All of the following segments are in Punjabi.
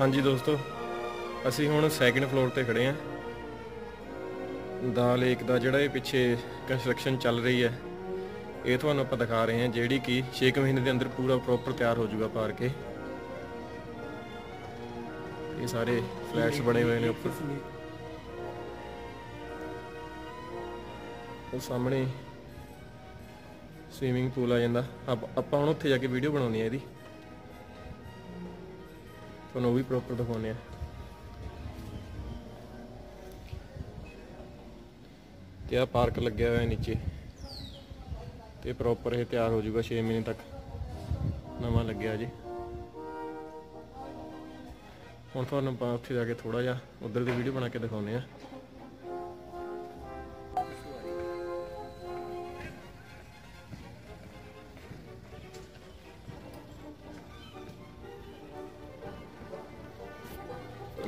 ਹਾਂਜੀ ਦੋਸਤੋ, ਅਸੀਂ ਹੁਣ ਸੈਕਿੰਡ ਫਲੋਰ ਤੇ ਖੜੇ ਆਂ ਦਾ ਲੇਕ ਦਾ ਜਿਹੜਾ ਇਹ ਪਿੱਛੇ ਕੰਸਟਰਕਸ਼ਨ ਚੱਲ ਰਹੀ ਹੈ, ਇਹ ਤੁਹਾਨੂੰ ਆਪਾਂ ਦਿਖਾ ਰਹੇ ਹਾਂ ਜਿਹੜੀ ਕਿ 6 ਮਹੀਨੇ ਦੇ ਅੰਦਰ ਪੂਰਾ ਪ੍ਰੋਪਰ ਤਿਆਰ ਹੋ ਜਾਊਗਾ ਪਾਰ ਕੇ। ਇਹ ਸਾਰੇ ਫਲੈਟਸ ਬਣੇ ਹੋਏ ਨੇ ਉੱਪਰ। ਉਹ ਸਾਹਮਣੇ ਸਵੀਮਿੰਗ ਪੂਲ ਆ ਜਾਂਦਾ। ਆਪਾਂ ਹੁਣ ਉੱਥੇ ਜਾ ਕੇ ਵੀਡੀਓ ਬਣਾਉਣੀ ਹੈ ਇਹਦੀ। ਤੁਹਾਨੂੰ ਉਹ ਵੀ ਪ੍ਰੋਪਰ ਦਿਖਾਉਣੇ ਆ ਤੇ ਆ ਪਾਰਕ ਲੱਗਿਆ ਹੋਇਆ ਹੈ ਨੀਚੇ। ਤੇ ਪ੍ਰੋਪਰ ਇਹ ਤਿਆਰ ਹੋ ਜਾਊਗਾ 6 ਮਹੀਨੇ ਤੱਕ। ਨਵਾਂ ਲੱਗਿਆ ਜੀ। ਹੁਣ ਤੁਹਾਨੂੰ ਆਪਾਂ ਉੱਥੇ ਜਾ ਕੇ ਥੋੜਾ ਜਿਹਾ ਉਧਰ ਦੀ ਵੀਡੀਓ ਬਣਾ ਕੇ ਦਿਖਾਉਨੇ ਆ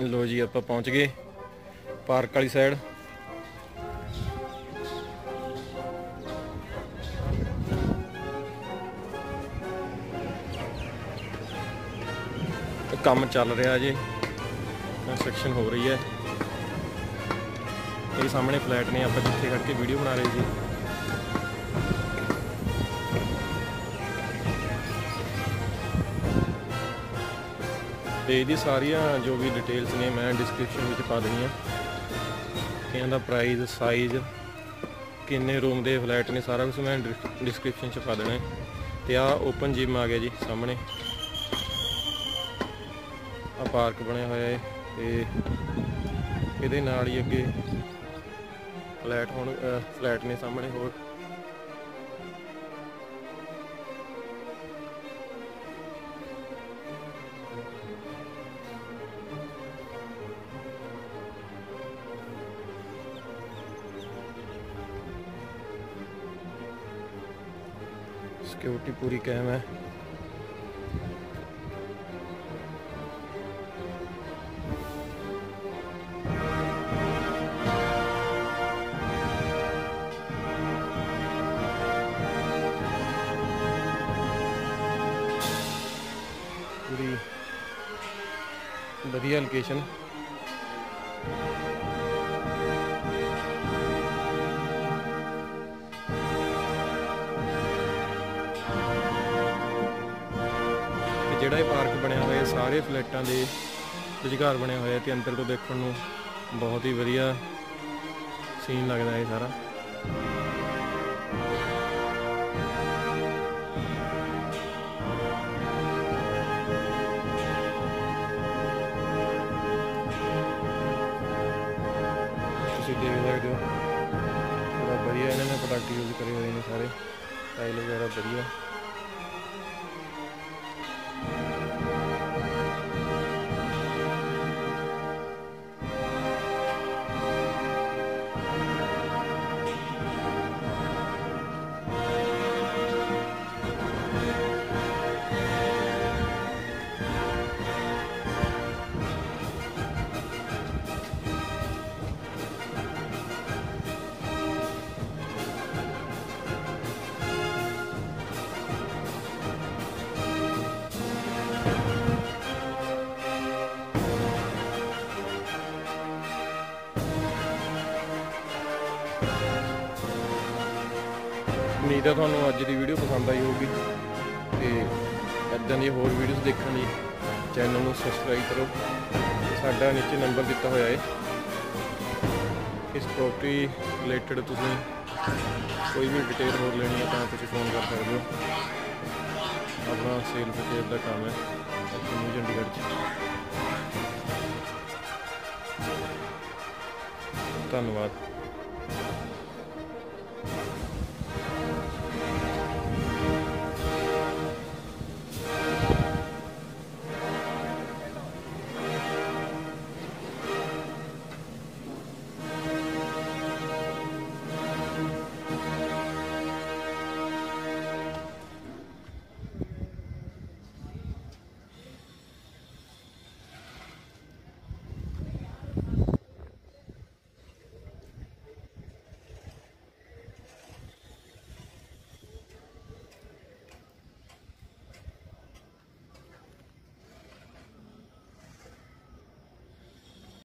ਲੋ ਜੀ, ਆਪਾਂ ਪਹੁੰਚ ਗਏ ਪਾਰਕ ਵਾਲੀ ਸਾਈਡ ਕੰਮ ਚੱਲ ਰਿਹਾ ਜੀ। ਕੰਸਟਰਕਸ਼ਨ ਹੋ ਰਹੀ ਹੈ। ਇਹ ਸਾਹਮਣੇ ਫਲੈਟ ਨੇ, ਆਪਾਂ ਜਿੱਥੇ ਖੜ ਕੇ ਵੀਡੀਓ ਬਣਾ ਰਹੇ ਸੀ। ਤੇ ਇਹਦੀ ਸਾਰੀਆਂ ਜੋ ਵੀ ਡਿਟੇਲਸ ਨੇ ਮੈਂ ਡਿਸਕ੍ਰਿਪਸ਼ਨ ਵਿੱਚ ਪਾ ਦੇਣੀਆਂ ਇਹਨਾਂ ਦਾ ਪ੍ਰਾਈਸ ਸਾਈਜ਼ ਕਿੰਨੇ ਰੂਮ ਦੇ ਫਲੈਟ ਨੇ, ਸਾਰਾ ਕੁਝ ਮੈਂ ਡਿਸਕ੍ਰਿਪਸ਼ਨ 'ਚ ਪਾ ਦੇਣਾ ਹੈ। ਤੇ ਆ ਓਪਨ ਜਿਮ ਆ ਗਿਆ ਜੀ ਸਾਹਮਣੇ। ਆ ਪਾਰਕ ਬਣਿਆ ਹੋਇਆ ਹੈ ਤੇ ਇਹਦੇ ਨਾਲ ਹੀ ਅੱਗੇ ਫਲੈਟ ਹੁਣ ਫਲੈਟ ਨੇ ਸਾਹਮਣੇ ਹੋਰ। ਸਿਕਿਉਰਿਟੀ ਪੂਰੀ ਕਾਇਮ ਹੈ ਪੂਰੀ ਵਧੀਆ ਲੋਕੇਸ਼ਨ ਸਾਰੇ ਫਲੈਟਾਂ ਦੇ ਵਿਚਕਾਰ ਬਣਿਆ ਹੋਇਆ ਤੇ ਅੰਦਰ ਤੋਂ ਦੇਖਣ ਨੂੰ ਬਹੁਤ ਹੀ ਵਧੀਆ ਸੀਨ ਲੱਗਦਾ ਹੈ ਸਾਰਾ। ਤੁਸੀਂ ਦੇਖ ਸਕਦੇ ਹੋ। ਬੜਾ ਵਧੀਆ ਇਹਨਾਂ ਨੇ ਪ੍ਰੋਡਕਟ ਯੂਜ਼ ਕਰੇ ਹੋਏ ਨੇ ਸਾਰੇ। ਟਾਈਲ ਵਗੈਰਾ ਵਧੀਆ। ਉਮੀਦ ਹੈ ਤੁਹਾਨੂੰ ਅੱਜ ਦੀ ਵੀਡੀਓ ਪਸੰਦ ਆਈ ਹੋਊਗੀ, ਤੇ ਇਦਾਂ ਦੀਆਂ ਹੋਰ ਵੀਡੀਓਜ਼ ਦੇਖਣ ਲਈ ਚੈਨਲ ਨੂੰ ਸਬਸਕ੍ਰਾਈਬ ਕਰੋ। ਸਾਡਾ ਨੀਚੇ ਨੰਬਰ ਦਿੱਤਾ ਹੋਇਆ ਹੈ। ਇਸ ਪ੍ਰੋਪਰਟੀ ਰਿਲੇਟਡ ਤੁਸੀਂ ਕੋਈ ਵੀ ਡਿਟੇਲ ਹੋਰ ਲੈਣੀ ਹੈ ਤਾਂ ਤੁਸੀਂ ਫੋਨ ਕਰ ਸਕਦੇ ਹੋ। ਆਪਣਾ ਸੇਲ ਪਰਚੇਜ਼ ਦਾ ਕੰਮ ਹੈ ਨਿਊ ਚੰਡੀਗੜ੍ਹ 'ਚ। ਧੰਨਵਾਦ।